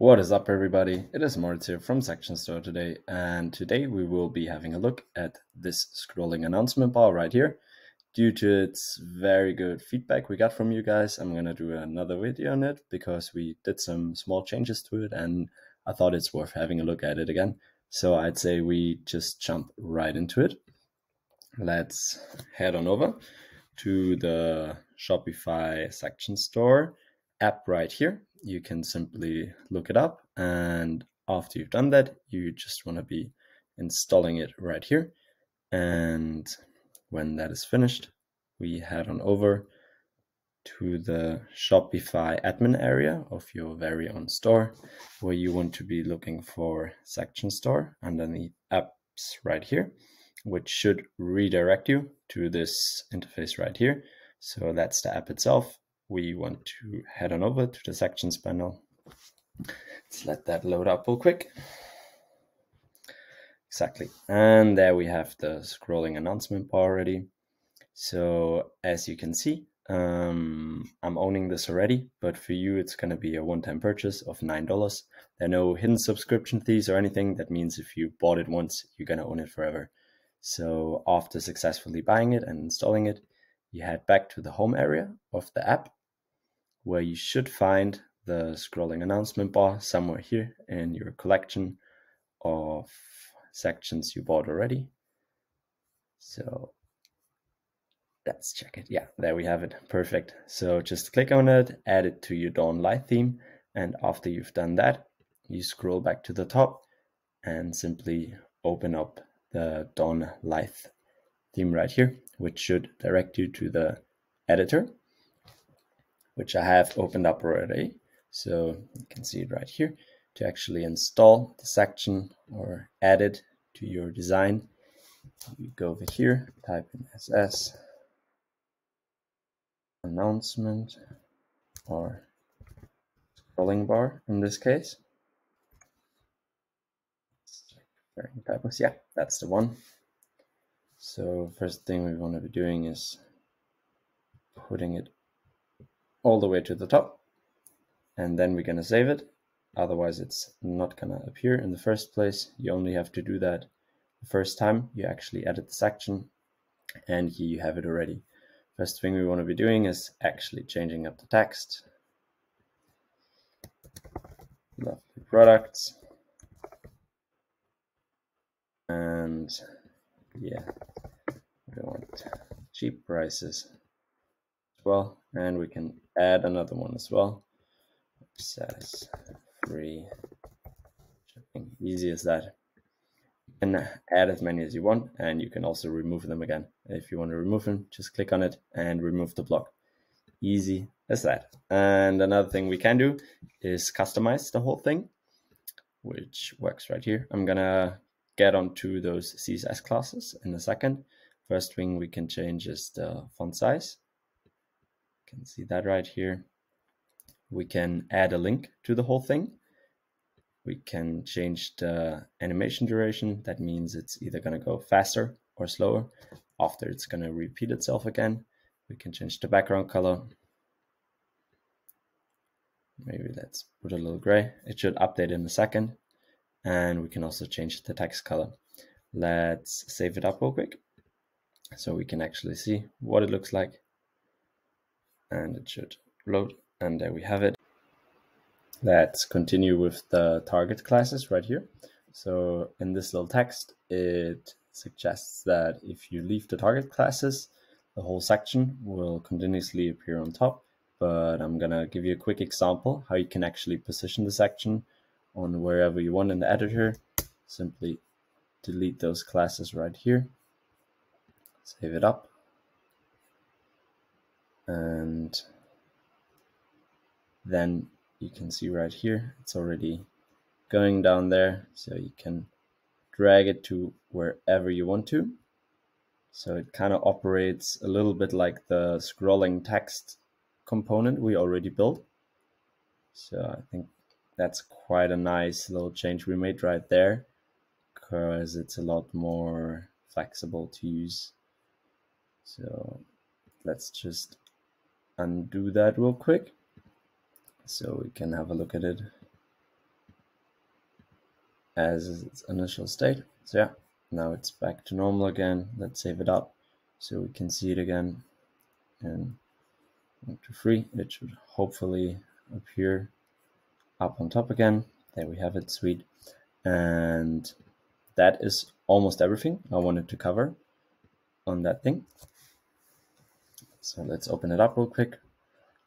What is up everybody? It is Moritz here from Section Store today and today we will be having a look at this scrolling announcement bar right here. Due to its very good feedback we got from you guys, I'm gonna do another video on it because we did some small changes to it and I thought it's worth having a look at it again. So I'd say we just jump right into it. Let's head on over to the Shopify Section Store app right here you can simply look it up. And after you've done that, you just want to be installing it right here. And when that is finished, we head on over to the Shopify admin area of your very own store, where you want to be looking for section store underneath apps right here, which should redirect you to this interface right here. So that's the app itself we want to head on over to the sections panel. Let's let that load up real quick. Exactly. And there we have the scrolling announcement bar already. So as you can see, um, I'm owning this already, but for you, it's going to be a one-time purchase of $9. There are no hidden subscription fees or anything. That means if you bought it once, you're going to own it forever. So after successfully buying it and installing it, you head back to the home area of the app where you should find the scrolling announcement bar somewhere here in your collection of sections you bought already. So let's check it. Yeah, there we have it. Perfect. So just click on it, add it to your Dawn Light theme. And after you've done that, you scroll back to the top and simply open up the Dawn Light theme right here, which should direct you to the editor which I have opened up already. So you can see it right here. To actually install the section or add it to your design, you go over here, type in SS announcement or scrolling bar in this case. Yeah, that's the one. So first thing we want to be doing is putting it all the way to the top. And then we're going to save it. Otherwise it's not going to appear in the first place. You only have to do that the first time you actually edit the section and here you have it already. First thing we want to be doing is actually changing up the text. Lovely products. And yeah we want cheap prices well and we can add another one as well. Says free shipping easy as that. Can add as many as you want and you can also remove them again. If you want to remove them just click on it and remove the block. Easy as that. And another thing we can do is customize the whole thing which works right here. I'm gonna get onto those css classes in a second. First thing we can change is the font size can see that right here. We can add a link to the whole thing. We can change the animation duration. That means it's either going to go faster or slower. After it's going to repeat itself again. We can change the background color. Maybe let's put a little gray. It should update in a second. And we can also change the text color. Let's save it up real quick so we can actually see what it looks like and it should load and there we have it. Let's continue with the target classes right here. So in this little text it suggests that if you leave the target classes the whole section will continuously appear on top but i'm gonna give you a quick example how you can actually position the section on wherever you want in the editor simply delete those classes right here save it up and then you can see right here it's already going down there. So you can drag it to wherever you want to. So it kind of operates a little bit like the scrolling text component we already built. So I think that's quite a nice little change we made right there because it's a lot more flexible to use. So let's just undo that real quick so we can have a look at it. as its initial state. So yeah, now it's back to normal again. Let's save it up so we can see it again. And two, three, it should hopefully appear up on top again. There we have it, sweet. And that is almost everything I wanted to cover on that thing. So let's open it up real quick.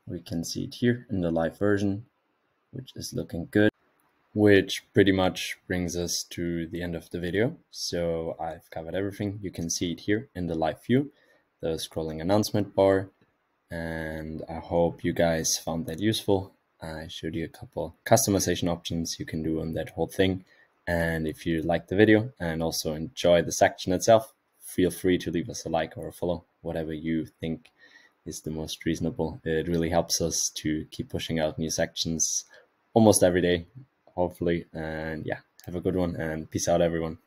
We can see it here in the live version, which is looking good which pretty much brings us to the end of the video. So I've covered everything. You can see it here in the live view, the scrolling announcement bar. And I hope you guys found that useful. I showed you a couple customization options you can do on that whole thing. And if you like the video and also enjoy the section itself, feel free to leave us a like or a follow, whatever you think is the most reasonable. It really helps us to keep pushing out new sections almost every day hopefully. And yeah, have a good one and peace out, everyone.